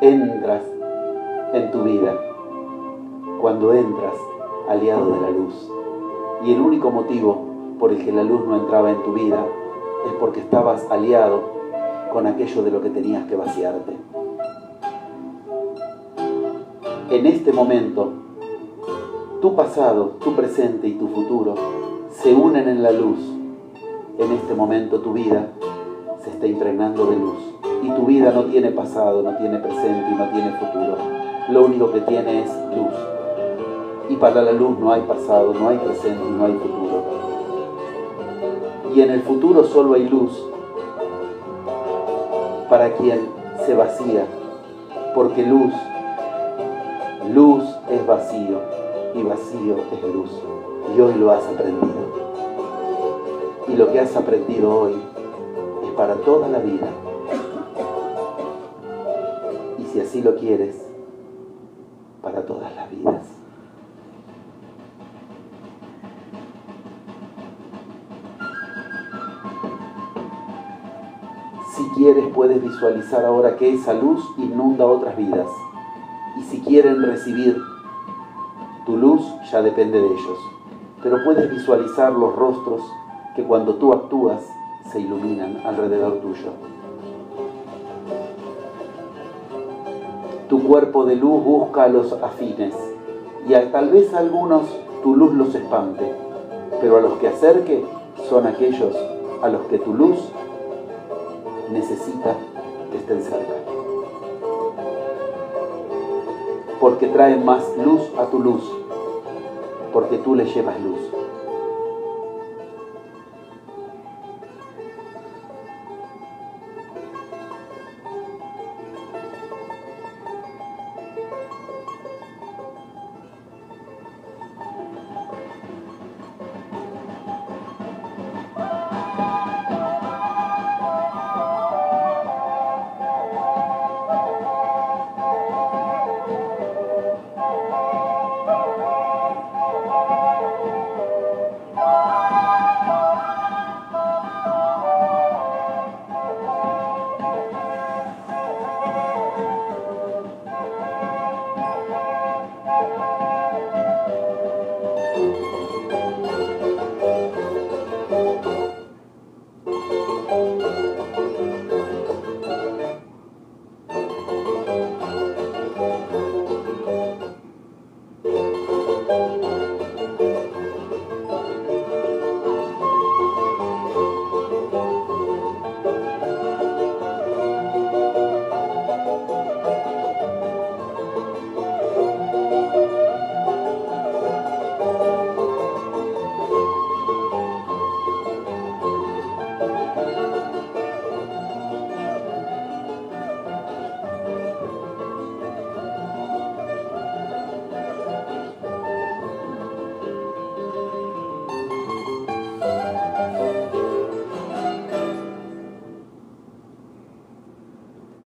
entras en tu vida, cuando entras aliado de la luz. Y el único motivo por el que la luz no entraba en tu vida es porque estabas aliado con aquello de lo que tenías que vaciarte. En este momento, tu pasado, tu presente y tu futuro se unen en la luz. En este momento tu vida se está impregnando de luz. Y tu vida no tiene pasado, no tiene presente y no tiene futuro. Lo único que tiene es luz. Y para la luz no hay pasado, no hay presente y no hay futuro. Y en el futuro solo hay luz para quien se vacía. Porque luz, luz es vacío y vacío es luz. Y hoy lo has aprendido. Y lo que has aprendido hoy es para toda la vida. Si así lo quieres, para todas las vidas. Si quieres puedes visualizar ahora que esa luz inunda otras vidas. Y si quieren recibir tu luz, ya depende de ellos. Pero puedes visualizar los rostros que cuando tú actúas se iluminan alrededor tuyo. Tu cuerpo de luz busca a los afines y a, tal vez a algunos tu luz los espante, pero a los que acerque son aquellos a los que tu luz necesita que estén cerca. Porque traen más luz a tu luz, porque tú le llevas luz.